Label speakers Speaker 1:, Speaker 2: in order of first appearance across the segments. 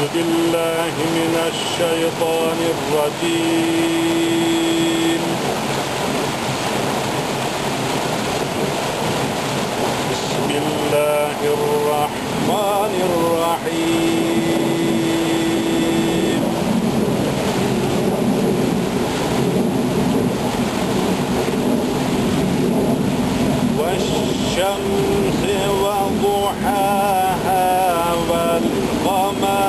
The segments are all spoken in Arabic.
Speaker 1: بالله من الشيطان الرجيم. بسم الله الرحمن الرحيم. والشمس وضحاها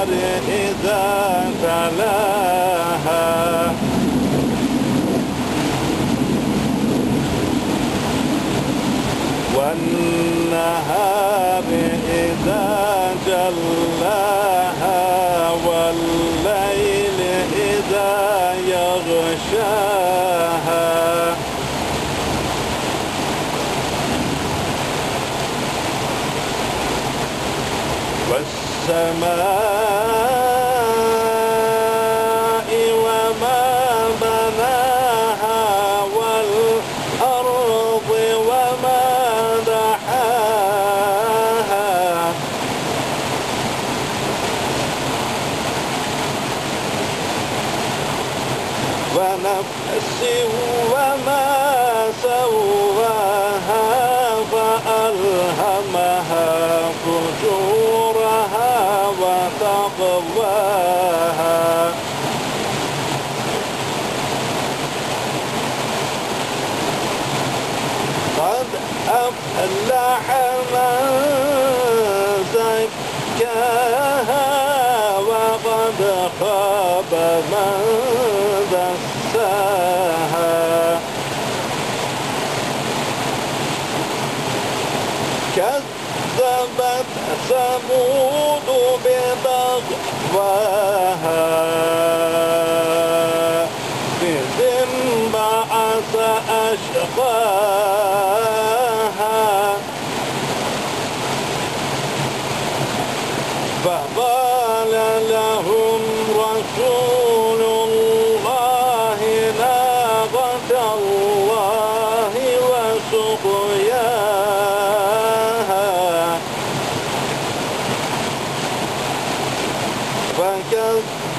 Speaker 1: إذا تلاها ونفس وما سواها فألهمها فجورها وتقواها. قد أفلح من زكاها وقد خاب من كذبت ثمود بطغواها إذ انبعث أشقاها. فقال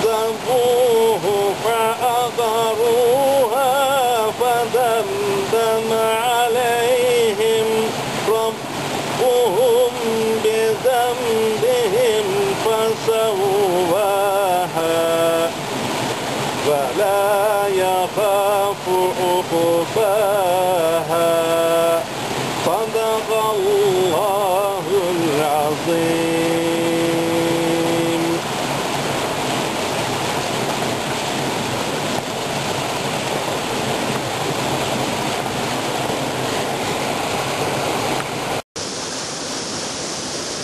Speaker 1: فكذبوه فأقروها فدمدم عليهم ربهم بذنبهم فسواها. فلا يخاف عقباها صدق الله العظيم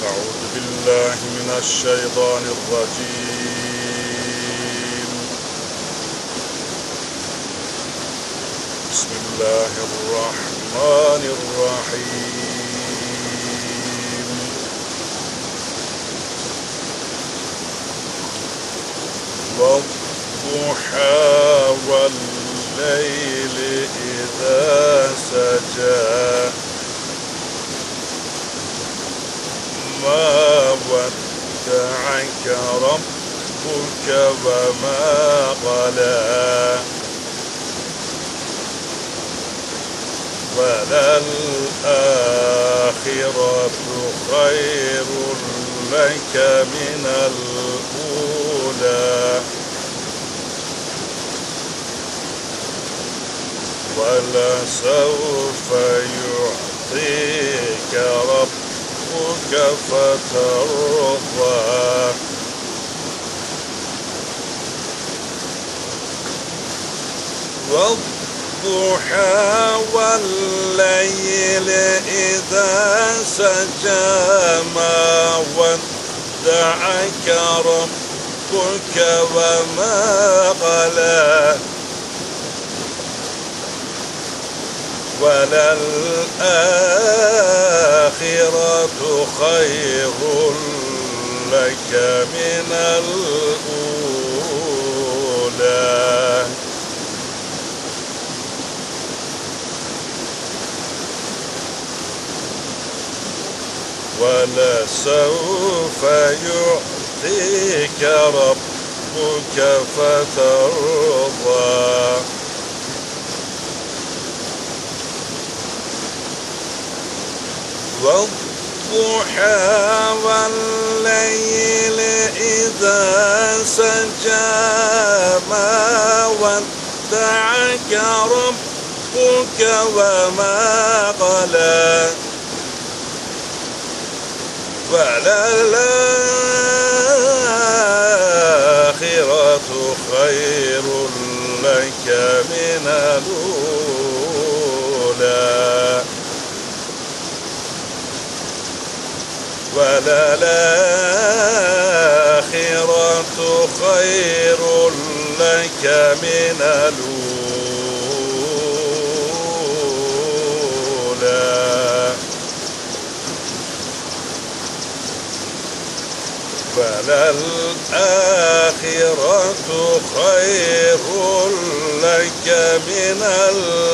Speaker 1: أعوذ بالله من الشيطان الرجيم. بسم الله الرحمن الرحيم. والضحى والليل إذا سجى. ما ودعك ربك وما قلى. وللآخرة خير لك من الأولى. ولسوف يعطيك ربك فترضى. والليل إذا سجى ما ودعك ربك وما قلى وللآخرة خير لك من الأولى. يعطيك يعطيك ربك فترضى. والضحى والليل إذا سجى ما ودعك ربك وما قلى. وللآخرة خير لك من الأولى. وللآخرة خير لك من الأولى. فللآخرة خير لك من الأولى.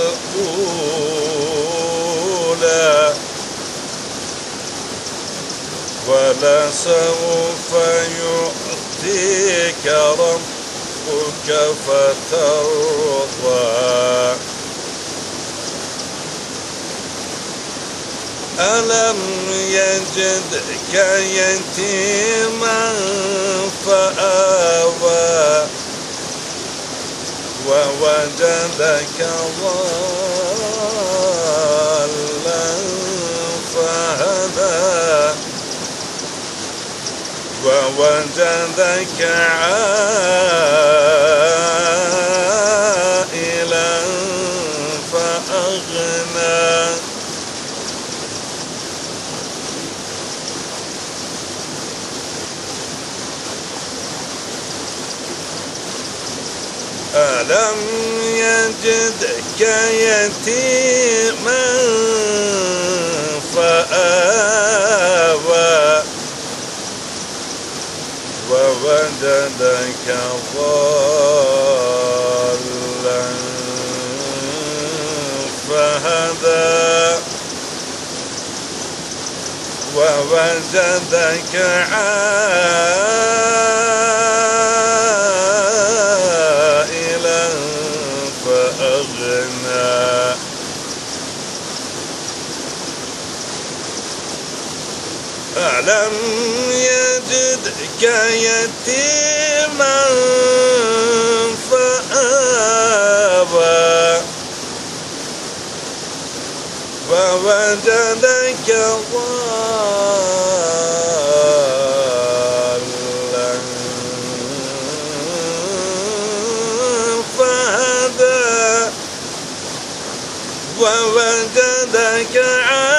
Speaker 1: ولسوف يؤتيك ربك فترضى. ألم يجدك يتيما فآوى ووجدك ضالا فهدى ووجدك عائلا فأغنى ألم يجدك يتيما فآوى ووجدك ضالا فهدى ووجدك عائلا ألم يجدك يتيما فآوى ووجدك ضالا فهدى ووجدك عائلا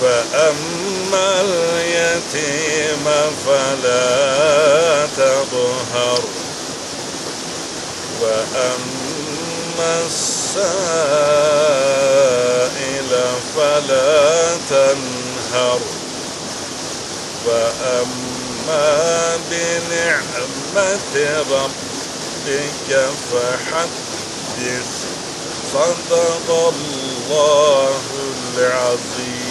Speaker 1: فأما اليتيم فلا تقهر وأما السائل فلا تنهر. وأما بنعمة ربك فحدث صدق الله العظيم.